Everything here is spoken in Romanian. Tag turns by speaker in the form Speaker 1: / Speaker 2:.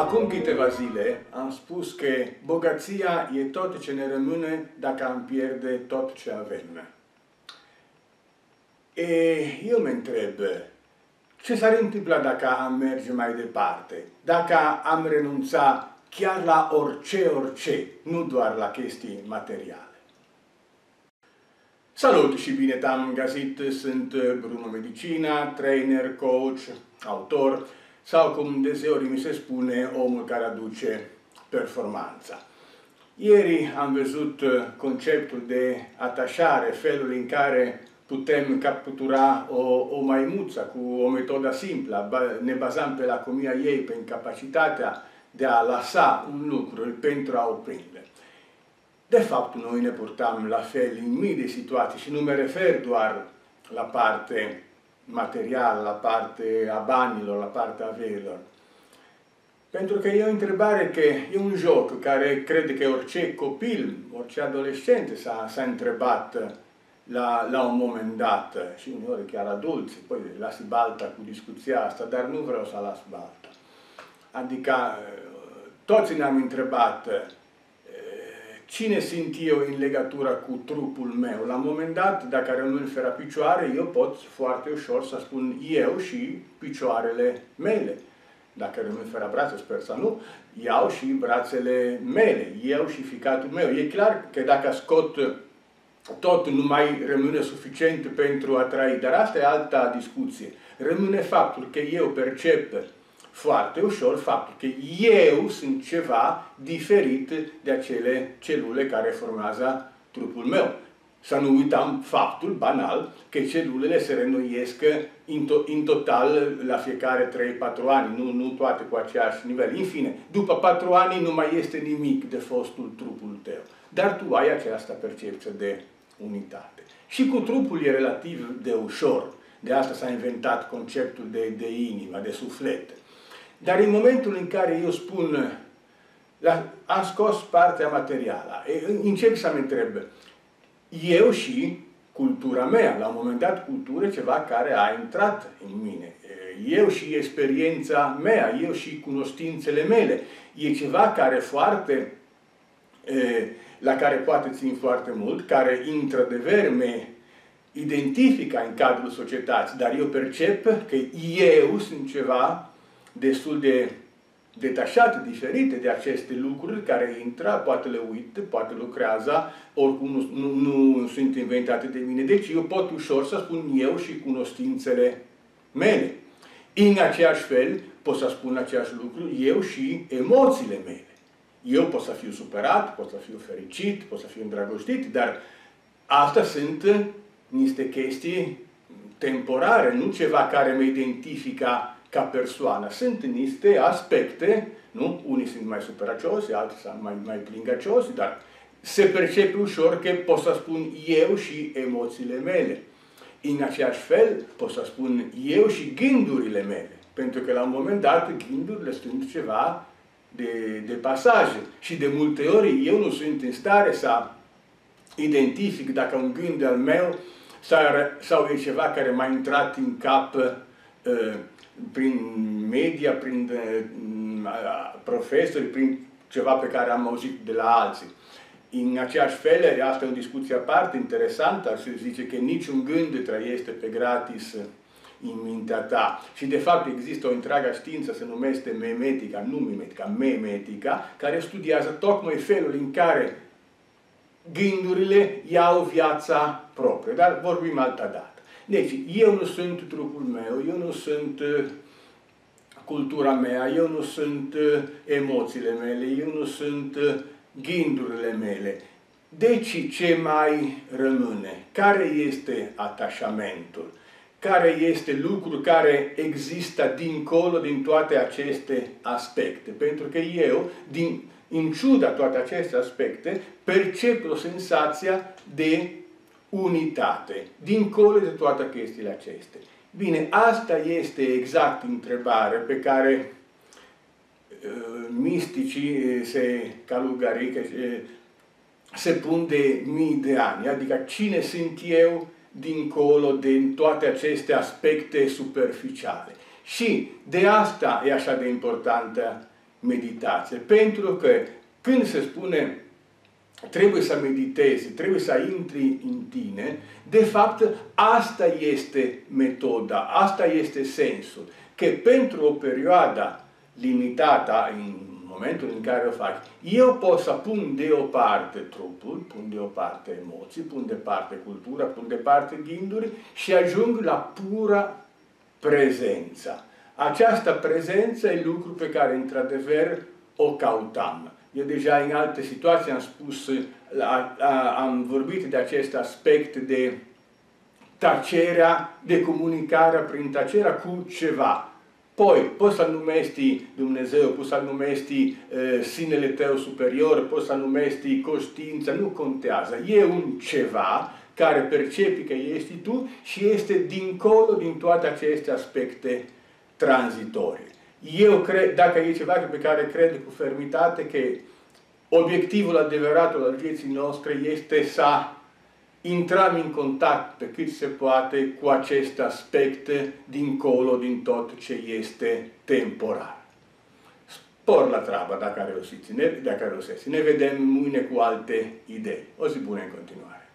Speaker 1: Acum câteva zile am spus că bogăția e tot ce ne rămâne dacă am pierde tot ce avem. E, eu mă întreb, ce s-ar întâmpla dacă am merge mai departe? Dacă am renunța chiar la orice, orice, nu doar la chestii materiale? Salut și bine te-am găsit, sunt Bruno Medicina, trainer, coach, autor sau cum deseori mi se spune, omul care aduce performanța. Ieri am văzut conceptul de atașare, felul în care putem captura o, o maimuță cu o metodă simplă, ne bazăm pe lacomia ei, pe incapacitatea de a lăsa un lucru pentru a o prinde. De fapt, noi ne purtam la fel în mii de situații și nu mă refer doar la parte materială, la parte a banilor, la partea averilor. Pentru că e o întrebare că e un joc care crede că orice copil, orice adolescent s-a întrebat la, la un moment dat, și uneori chiar adulți, păi lasi balta cu discuția asta, dar nu vreau să las balta. Adică toți ne-am întrebat cine sunt eu în legătură cu trupul meu. La un moment dat, dacă rămân fără picioare, eu pot foarte ușor să spun eu și picioarele mele. Dacă rămân fără brațe, sper să nu, iau și brațele mele, eu și ficatul meu. E clar că dacă scot tot nu mai rămâne suficient pentru a trăi, dar asta e alta discuție. Rămâne faptul că eu percep foarte ușor faptul că eu sunt ceva diferit de acele celule care formează trupul meu. Să nu uităm faptul banal că celulele se renoiesc în, to în total la fiecare 3-4 ani, nu, nu toate cu aceeași nivel. În fine, după 4 ani nu mai este nimic de fostul trupul tău. Dar tu ai această percepție de unitate. Și cu trupul e relativ de ușor. De asta s-a inventat conceptul de, de inimă, de suflet. Dar în momentul în care eu spun, la, am scos partea materială, încep să-mi întreb, eu și cultura mea, la un moment dat cultură ceva care a intrat în mine, eu și experiența mea, eu și cunoștințele mele, e ceva care foarte, la care poate țin foarte mult, care intră de verme, identifică în cadrul societății, dar eu percep că eu sunt ceva destul de detașate, diferite de aceste lucruri care intră, poate le uită, poate lucrează, oricum nu, nu, nu sunt inventate de mine. Deci eu pot ușor să spun eu și cunoștințele mele. În aceeași fel pot să spun același lucru eu și emoțiile mele. Eu pot să fiu supărat, pot să fiu fericit, pot să fiu îndrăgostit, dar astea sunt niște chestii temporare, nu ceva care mă identifică ca persoană. Sunt niște aspecte, nu? Unii sunt mai superacioși, alții sunt mai, mai plingacioși, dar se percepe ușor că pot să spun eu și emoțiile mele. În același fel pot să spun eu și gândurile mele. Pentru că la un moment dat gândurile sunt ceva de, de pasaje. Și de multe ori eu nu sunt în stare să identific dacă un gând al meu sau, sau e ceva care m-a intrat în cap uh, prin media, prin uh, profesori, prin ceva pe care am auzit de la alții. În aceeași fel, asta e o discuție aparte interesantă, se zice că niciun gând trăiește pe gratis în mintea ta. Și de fapt există o întreagă știință, se numește memetica, nu mimetica, memetica, care studiază tocmai felul în care gândurile iau viața proprie. Dar vorbim altă dată. Deci, eu nu sunt trupul meu, eu nu sunt uh, cultura mea, eu nu sunt uh, emoțiile mele, eu nu sunt uh, gândurile mele. Deci, ce mai rămâne? Care este atașamentul? Care este lucru care există dincolo din toate aceste aspecte? Pentru că eu, din, în ciuda toate aceste aspecte, percep o senzație de unitate, dincolo de toate chestiile acestea. Bine, asta este exact întrebarea pe care uh, misticii se calugării, uh, se pun de mii de ani. Adică cine sunt eu dincolo de toate aceste aspecte superficiale. Și de asta e așa de importantă meditație. Pentru că când se spune trebuie să meditezi, trebuie să intri în tine, de fapt asta este metoda, asta este sensul. Că pentru o perioadă limitată, în momentul în care o faci, eu pot să pun deoparte trupul, pun deoparte emoții, pun deoparte cultura, pun deoparte gânduri și ajung la pura prezență. Această prezență e lucru pe care, într-adevăr, o cautam. Eu deja în alte situații am spus, am vorbit de acest aspect de tacerea, de comunicarea prin tacerea cu ceva. Poi, poți să numești Dumnezeu, poți să numești uh, sinele tău superior, poți să numești conștiință, nu contează. E un ceva care percepi că ești tu și este dincolo din toate aceste aspecte tranzitorii. Eu cred, dacă e ceva pe care cred cu fermitate, că obiectivul adevărat al vieții noastre este să intrăm în contact pe cât se poate cu aceste aspecte dincolo din tot ce este temporar. Spor la treabă dacă reușiți, dacă reușiți. Ne vedem mâine cu alte idei. O zi bună în continuare.